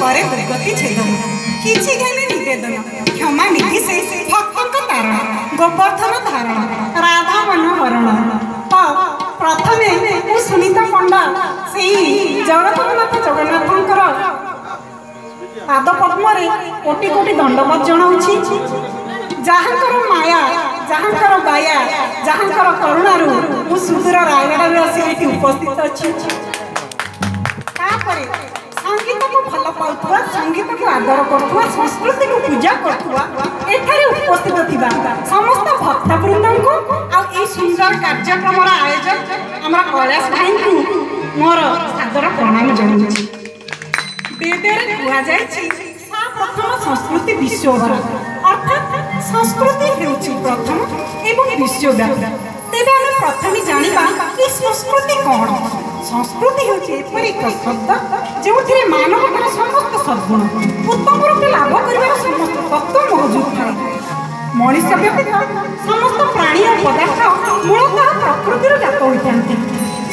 ପରେ ଦୁର୍ଗତି ଛେଦ କିଛି ଖାଲି ନିବେଦନ କ୍ଷମା ନିଧି ସେ ଭକ୍ତଙ୍କ ତାରଣ ଗୋବର୍ଦ୍ଧନ ଧାରଣ ରାଧାମନ ବରଣ ପ୍ରଥମେ ମୁଁ ସୁନିତା ପଣ୍ଡା ସେଇ ଜଗତନାଥ ଜଗନ୍ନାଥଙ୍କର ପାଦ ପଦ୍ମରେ କୋଟି କୋଟି ଦଣ୍ଡବତ ଜଣାଉଛି ଯାହାଙ୍କର ମାୟା ଯାହାଙ୍କର ବାୟା ଯାହାଙ୍କର କରୁଣାରୁ ମୁଁ ସୁଦୂର ରାୟଗଡ଼ାରେ ଆସି ଏଠି ଉପସ୍ଥିତ ଅଛି পাওয়া সঙ্গীতকে আদর করুয়া সংস্কৃতিকে পূজা করুয়া এখানে উপস্থিত থাকা সমস্ত ভক্তবৃন্দ এই সুন্দর কার্যক্রমর আয়োজন আমার কৈলাস ভাই মোর সাদর প্রণাম জনাইছি বেদরে কুযাই প্রথম সংস্কৃতি বিশ্বভারত অর্থাৎ সংস্কৃতি হচ্ছে প্রথম এবং বিশ্বব্যাপী তেমন আমি প্রথমে জাঁয়া এই সংস্কৃতি কণ ସଂସ୍କୃତି ହେଉଛି ଏପରି ଏକ ଶବ୍ଦ ଯେଉଁଥିରେ ମାନବତାର ସମସ୍ତ ସଦ୍ଗୁଣ ଉତ୍ତମ ରୂପେ ଲାଭ କରିବାର ସମସ୍ତ ତତ୍ତ୍ୱ ମହଜୁଦ ଥାଏ ମଣିଷ ବ୍ୟତୀତ ସମସ୍ତ ପ୍ରାଣୀ ଓ ପଦାର୍ଥ ମୂଳତଃ ପ୍ରକୃତିରୁ ଜାତ ହୋଇଥାନ୍ତି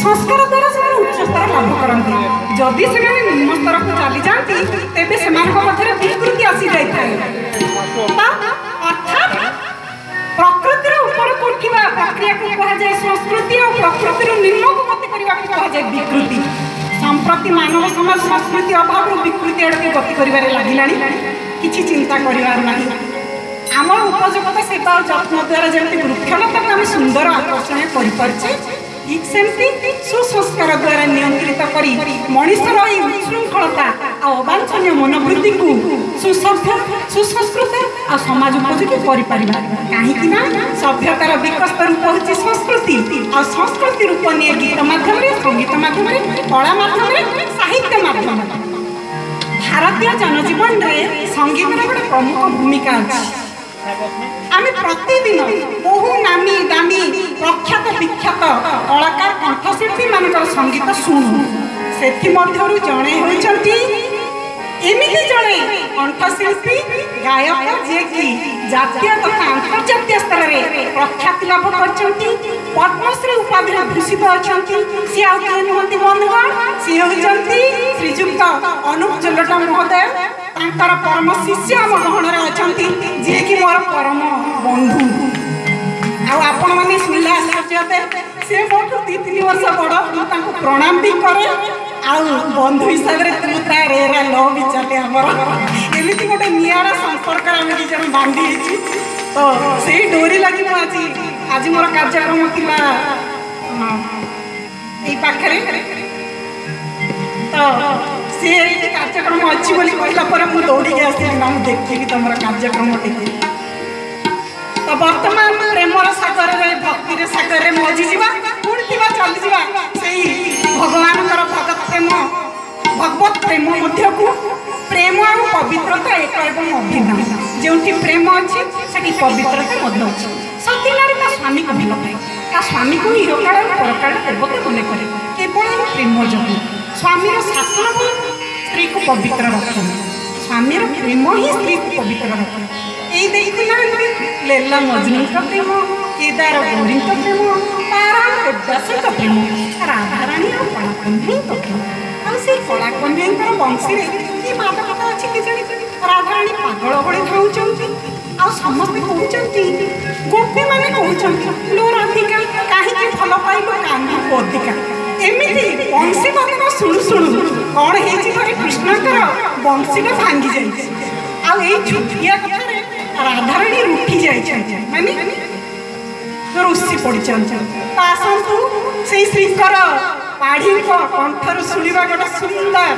ସଂସ୍କାର ଦ୍ୱାରା ସେମାନେ ଉଚ୍ଚ ସ୍ତର ଲାଭ କରନ୍ତି ଯଦି ସେମାନେ ନିମ୍ନ ସ୍ତରକୁ ଚାଲିଯାଆନ୍ତି ତେବେ ସେମାନଙ୍କ ମଧ୍ୟରେ ବିକୃତି ଆସିଯାଇଥାଏ ଅର୍ଥାତ୍ ପ୍ରକୃତିର ଉପରକୁ ଉଠିବା ପ୍ରକ୍ରିୟାକୁ କୁହାଯାଏ ବିକୃତି সম্প্রতি মানব সমাজ সংস্কৃতি অভাব ও বিকৃতি আড়কে গতি করবার লাগিলানি কিছু চিন্তা করবার না আমার উপযুক্ত সেবা ও যত্ন দ্বারা যেমন বৃক্ষলতাকে আমি সুন্দর আকর্ষণীয় করে পারছে ঠিক সেমতি সুসংস্কার দ্বারা নিয়ন্ত্রিত করে মনিষর এই উচ্ছৃঙ্খলতা আর অবাঞ্ছনীয় মনোবৃত্তি সুসভ্য সুসংস্কৃত আর সমাজ উপযোগী করে পারিবা কাহিঁকি না ସଭ୍ୟତାର ବିକଶିତ ରୂପ ହେଉଛି ସଂସ୍କୃତି ଆଉ ସଂସ୍କୃତି ରୂପ ନିଏ ଗୀତ ମାଧ୍ୟମରେ ସଙ୍ଗୀତ ମାଧ୍ୟମରେ କଳା ମାଧ୍ୟମରେ ସାହିତ୍ୟ ମାଧ୍ୟମରେ ଭାରତୀୟ ଜନଜୀବନରେ ସଙ୍ଗୀତର ଗୋଟେ ପ୍ରମୁଖ ଭୂମିକା ଅଛି ଆମେ ପ୍ରତିଦିନ ବହୁ ନାମୀ ଦାମୀ ପ୍ରଖ୍ୟାତ ବିଖ୍ୟାତ କଳାକାର କଣ୍ଠଶିଳ୍ପୀ ମାନଙ୍କର ସଙ୍ଗୀତ ଶୁଣୁ ସେଥିମଧ୍ୟରୁ ଜଣେ ହେଉଛନ୍ତି ଏମିତି ଜଣେ କଣ୍ଠଶିଳ୍ପୀ ଗାୟକ ଯିଏକି ଜାତୀୟ ତଥା ଆନ୍ତର୍ଜାତୀୟ ସ୍ତରରେ ପ୍ରଖ୍ୟାତି ଲାଭ କରିଛନ୍ତି ପଦ୍ମଶ୍ରୀ ଉପାଧିରେ ଭୂଷିତ ଅଛନ୍ତି ସିଏ ଆଉ କିଏ ନୁହନ୍ତି ବନ୍ଧୁଗଣ ସିଏ ହେଉଛନ୍ତି ଶ୍ରୀଯୁକ୍ତ ଅନୁପ ଜୋଲଟ ମହୋଦୟ ତାଙ୍କର ପରମ ଶିଷ୍ୟ ଆମ ଗହଣରେ ଅଛନ୍ତି ଯିଏକି ମୋର ପରମ ବନ୍ଧୁ ଆଉ ଆପଣମାନେ ଶୁଣିଲେ ଆଶ୍ଚର୍ଯ୍ୟ ସେ ମୋଠୁ ଦୁଇ ତିନି ବର୍ଷ ବଡ଼ ମୁଁ ତାଙ୍କୁ ପ୍ରଣାମ ବି କରେ ଆଉ ବନ୍ଧୁ ହିସାବରେ ତୁ ତା ରେରା ନ ବି ଆମର ଏମିତି ଗୋଟେ ନିଆରା ସମ୍ପର୍କ ଆମେ ଦୁଇ ଜଣ ବାନ୍ଧି ହେଇଛି ତ ସେଇ ଡୋରି ଲାଗି ମୁଁ ଆଜି ଆଜି ମୋର କାର୍ଯ୍ୟକ୍ରମ ଥିଲା ଏଇ ପାଖରେ ତ ସେ କାର୍ଯ୍ୟକ୍ରମ ଅଛି ବୋଲି କହିଲା ପରେ ମୁଁ ଦୌଡ଼ିକି ଆସିଲି ନା ମୁଁ ଦେଖିବି ତୁମର କାର୍ଯ୍ୟକ୍ରମ ଟିକେ ତ ବର୍ତ୍ତମାନ ପ୍ରେମର ସାଗରରେ ଭକ୍ତିର ସାଗରରେ ମଜିଯିବା ଚାଲିଯିବା ଚାଲିଯିବା ସେଇ ଭଗବାନଙ୍କର ଭଗତ ପ୍ରେମ ଭଗବତ ପ୍ରେମ ମଧ୍ୟକୁ ପ୍ରେମ ଆଉ ପବିତ୍ରତା ଏକ ଏବଂ ଅଭିନ୍ନ ଯେଉଁଠି ପ୍ରେମ ଅଛି ସେଠି ପବିତ୍ରତା ମଧ୍ୟ ଅଛି ସତୀନାରୀ ତା ସ୍ୱାମୀକୁ ଭଲ ପାଏ ତା ସ୍ୱାମୀକୁ ଇହକାଳ ଆଉ ପରକାଳ ଦେବତା ମନେ କରେ କେବଳ ପ୍ରେମ ଯୋଗୁଁ ସ୍ୱାମୀର ଶାସନ ହିଁ ସ୍ତ୍ରୀକୁ ପବିତ୍ର ରଖନ୍ତି ସ୍ୱାମୀର ପ୍ରେମ ହିଁ ସ୍ତ୍ରୀକୁ ପବିତ୍ର ରଖନ୍ତି ଏଇ ଦେଇଥିଲା ଲେଲା ମଜନୀଙ୍କ ପ୍ରେମ କେଦାର ଗୌରୀଙ୍କ ପ୍ରେମ ଉଦ୍ଦାସ କବିଣୀ ରାଧାରାଣୀ ଆଉ କଳାକନ୍ଧେଇ କବିଣୀ ଆଉ ସେଇ କଳାକନ୍ଧେଇଙ୍କର ବଂଶୀରେ କି ମାଦକତା ଅଛି କି ଜାଣି ରାଧାରାଣୀ ପାଗଳ ଭଳି ଧାଉଁଛନ୍ତି ଆଉ ସମସ୍ତେ କହୁଛନ୍ତି ଗୋପୀମାନେ କହୁଛନ୍ତି ଲୋ ରାଧିକା କାହିଁକି ଭଲ ପାଇବ କାହ୍ନା ଅଧିକା ଏମିତି ବଂଶୀ ବଦନ ଶୁଣୁ ଶୁଣୁ କ'ଣ ହେଇଛି ଘରେ କୃଷ୍ଣଙ୍କର ବଂଶୀଟା ଭାଙ୍ଗି ଯାଇଛି ଆଉ ଏଇ ଛୋଟିଆ କଥାରେ ରାଧାରାଣୀ ରୁଠି ଯାଇଛନ୍ତି ମାନେ रुषि पड़ से कंठर शुणा गोटे सुंदर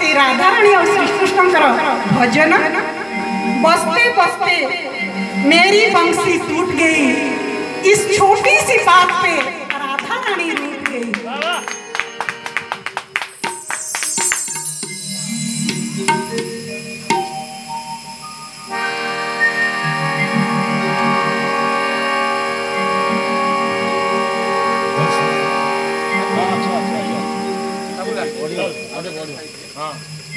से राधाराणी और श्रीकृष्ण भजन बस्ते बसते मेरी बंशी टूट गई इस छोटी सी बात पे राधाराणी 啊。